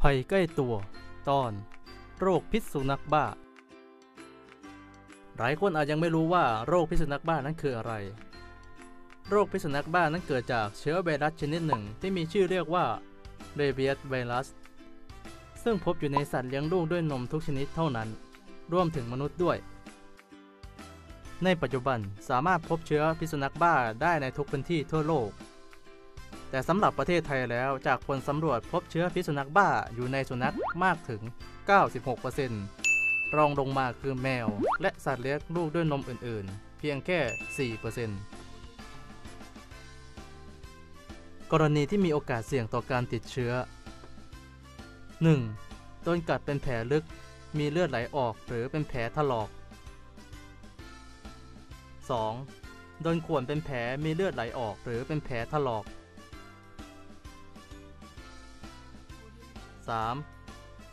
ภัยใกล้ตัว ตอน โรคพิษสุนัขบ้า หลายคนอาจยังไม่รู้ว่าโรคพิษสุนัขบ้านั้นคืออะไร โรคพิษสุนัขบ้านั้นเกิดจากเชื้อไวรัสชนิดหนึ่งที่มีชื่อเรียกว่าเรเบียสไวรัส ซึ่งพบอยู่ในสัตว์เลี้ยงลูกด้วยนมทุกชนิดเท่านั้น รวมถึงมนุษย์ด้วย ในปัจจุบันสามารถพบเชื้อพิษสุนัขบ้าได้ในทุกพื้นที่ทั่วโลก แต่สำหรับประเทศไทยแล้วจากผลสำรวจพบเชื้อพิษสุนัขบ้าอยู่ในสุนัขมากถึง 96%รองลงมาคือแมว และสัตว์เลี้ยงลูกด้วยนมอื่นๆ เพียงแค่ 4%กรณีที่มีโอกาสเสี่ยงต่อการติดเชื้อ 1. โดนกัดเป็นแผลลึก มีเลือดไหลออกหรือเป็นแผลถลอก 2. โดนข่วนเป็นแผลมีเลือดไหลออกหรือเป็นแผลถลอก 3.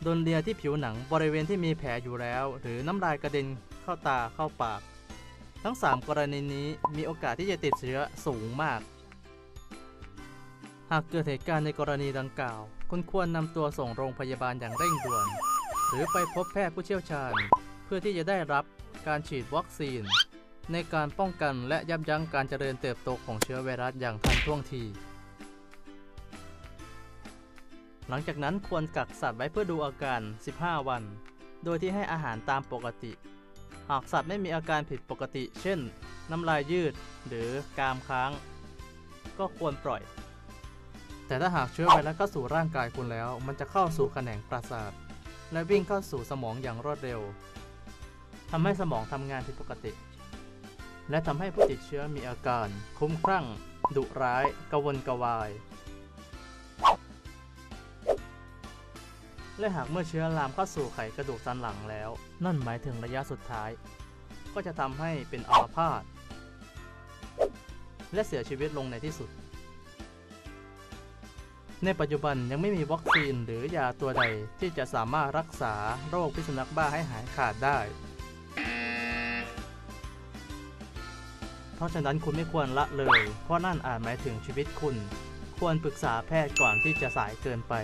โดนเลียที่ผิวหนังบริเวณที่มีแผลอยู่แล้ว หรือน้ำลายกระเด็นเข้าตาเข้าปาก ทั้ง 3 กรณีนี้มีโอกาสที่จะติดเชื้อสูงมาก หากเกิดเหตุการณ์ในกรณีดังกล่าว คุณควรนำตัวส่งโรงพยาบาลอย่างเร่งด่วน หรือไปพบแพทย์ผู้เชี่ยวชาญ เพื่อที่จะได้รับการฉีดวัคซีน ในการป้องกันและยับยั้งการเจริญเติบโตของเชื้อไวรัสอย่างทันท่วงที หลังจากนั้นควรกักสัตว์ไว้เพื่อดูอาการ 15 วัน โดยที่ให้อาหารตามปกติ หากสัตว์ไม่มีอาการผิดปกติ เช่น น้ำลายยืดหรือกามค้าง ก็ควรปล่อย แต่ถ้าหากเชื้อไวรัสเข้าสู่ร่างกายคุณแล้ว มันจะเข้าสู่แขนงประสาท และวิ่งเข้าสู่สมองอย่างรวดเร็วทำให้สมองทำงานผิดปกติ และทำให้ผู้ติดเชื้อมีอาการ คุ้มคลั่ง ดุร้ายกระวนกระวาย และหากเมื่อเชื้อลามเข้าสู่ไขกระดูกสันหลังแล้ว นั่นหมายถึงระยะสุดท้าย ก็จะทำให้เป็นอัมพาตและเสียชีวิตลงในที่สุด ในปัจจุบันยังไม่มีวัคซีนหรือยาตัวใดที่จะสามารถรักษาโรคพิษสุนัขบ้าให้หายขาดได้ เพราะฉะนั้นคุณไม่ควรละเลย เพราะนั่นอาจหมายถึงชีวิตคุณ ควรปรึกษาแพทย์ก่อนที่จะสายเกินไป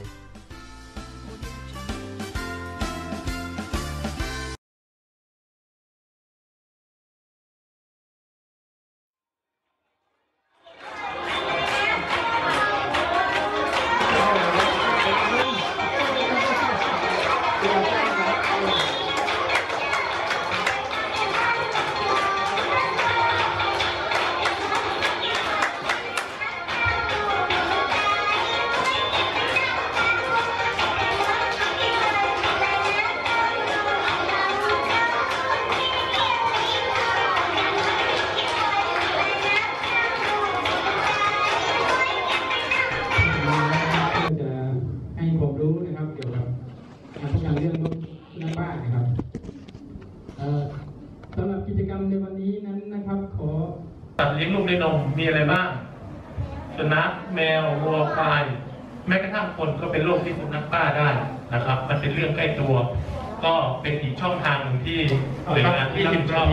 มมีอะไรบ้างสุนัขแมววัวควาย แม้กระทั่งคนก็เป็นโรคที่สุนัขบ้าได้นะครับ มันเป็นเรื่องใกล้ตัว ก็เป็นอีกช่องทางหนึ่งที่หน่วยงานที่รับผิดชอบ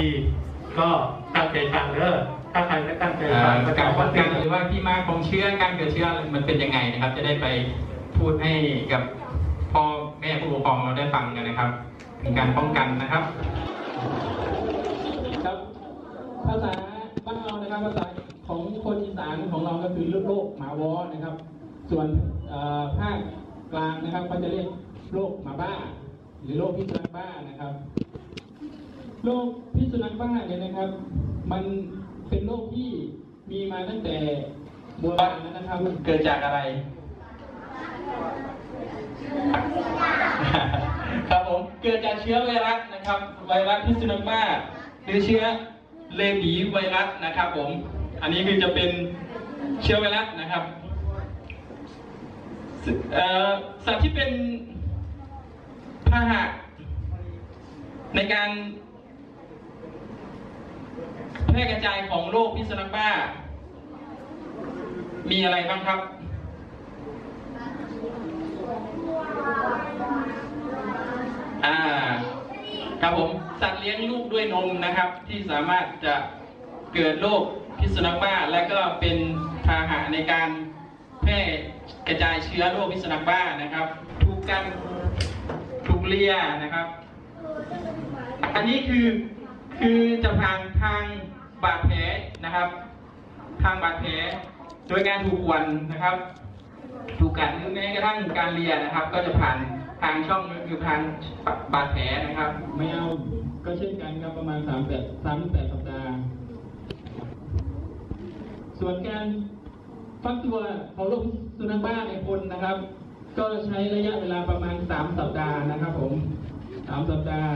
ก็ตั้งใจฟังเด้อถ้าใครไม่ตั้งใจเอ่ฟัองก็การจะป้องกันหรือว่าที่มาของเชื้อการเกิดเชื้อมันเป็นยังไงนะครับ จะได้ไปพูดให้กับพ่อแม่ผู้ปกครองเราได้ฟังกันนะครับเป็นการป้องกันนะครับครับภาษาบ้านเรานะครับภาษา ของคนอีสานของเราก็คือโรคหมาวอนะครับ ส่วนภาคกลางนะครับเขาจะเรียกโรคหมาบ้า หรือโรคพิษสุนัขบ้านะครับโรคพิษสุนัขบ้าเนี่ยนะครับ มันเป็นโรคที่มีมาตั้งแต่โบราณแล้วนะครับ เกิดจากอะไร ครับผมเกิดจากเชื้อไวรัสนะครับ ไวรัสพิษสุนัขบ้าหรือเชื้อเลบีไวรัสนะครับผม อันนี้คือจะเป็นเชื้อไวรัสนะครับสัตว์ที่เป็นพาหะในการแพร่กระจายของโรคพิษสุนัขบ้า มีอะไรบ้างครับ อ่า ครับผม สัตว์เลี้ยงลูกด้วยนมนะครับ ที่สามารถจะเกิดโรค พิษสุนัขบ้า และก็เป็นพาหะในการแพร่กระจายเชื้อโรคพิษสุนัขบ้านะครับทุกกันถูกเลียนะครับ อันนี้คือคือจะผ่านทางบาดแผลนะครับ ทางบาดแผลโดยการถูกขวนนะครับ ถูกกัดหรือแม้กระทั่งการเลียนะครับ ก็จะผ่านทางช่องคือทางบาดแผลนะครับ ไม่เอาก็เช่นกันครับประมาณ3ามแปดสามถึงแปดสัปดาห์ ส่วนการฟักตัวของโรคสุนัขบ้าในคนนะครับ ก็ใช้ระยะเวลาประมาณ 3 สัปดาห์นะครับผมสามสัปดาห์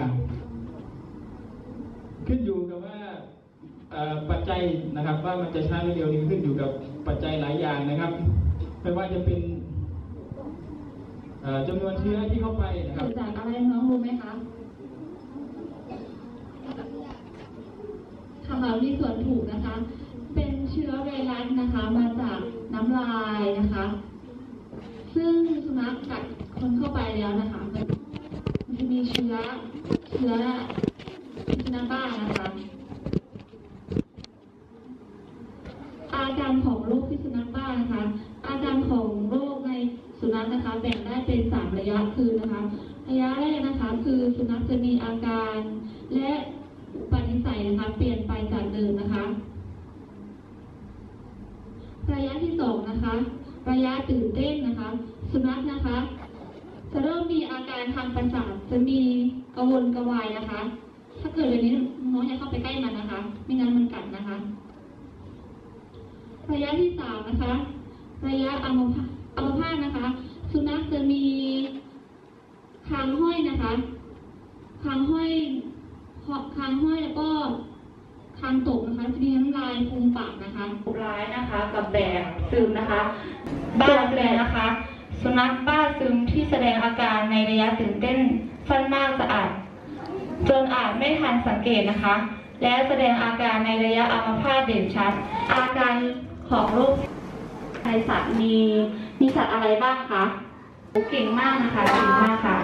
ขึ้นอยู่กับว่าปัจจัยนะครับว่ามันจะช้ไม่เร็วนี้ขึ้นอยู่กับปัจจัยหลายอย่างนะครับไม่ว่าจะเป็นจำนวนเชื้อที่เข้าไปนะครับจากอะไรน้องรู้ไหมคะคำตอบที่ส่วนถูกนะคะ เชื้อไวรัสนะคะ มาจากน้ำลายนะคะ ซึ่งสุนัขกัดคนเข้าไปแล้วนะคะ มันจะมีเชื้อเชื้อพิษนัขบ้านะคะ อาการของโรคพิษสุนัขบ้านะคะ อาการของโรคในสุนัขนะคะ แบ่งได้เป็นสามระยะคือนะคะ ระยะแรกนะคะคือสุนัขจะมีอาการและอุปนิสัยนะคะ เปลี่ยนไปจากเดิมนะคะ ที่สองนะคะ ระยะตื่นเต้นนะคะ สุนัขนะคะ จะเริ่มมีอาการทางประสาทจะมีกระวนกระวายนะคะ ถ้าเกิดแบบนี้น้องอย่าเข้าไปใกล้มันนะคะ ไม่งั้นมันกัดนะคะ ระยะที่สามนะคะ ระยะอัมพาตอัมพาตนะคะ สุนัขจะมีคางห้อยนะคะคางห้อยคางห้อยแล้วก็คางตก นะคะจะมีน้ำลายฟูมปากนะคะร้ายนะคะ กับแบบซึมนะคะ บ้าแสดงนะคะ สุนัขบ้าซึมที่แสดงอาการในระยะตื่นเต้นสั้นมากจะอาจจนอาจไม่ทันสังเกตนะคะ และแสดงอาการในระยะอัมพาตเด่นชัด อาการของโรคในสัตว์มีมีสัตว์อะไรบ้างคะเก่งมากนะคะเก่งมากค่ะ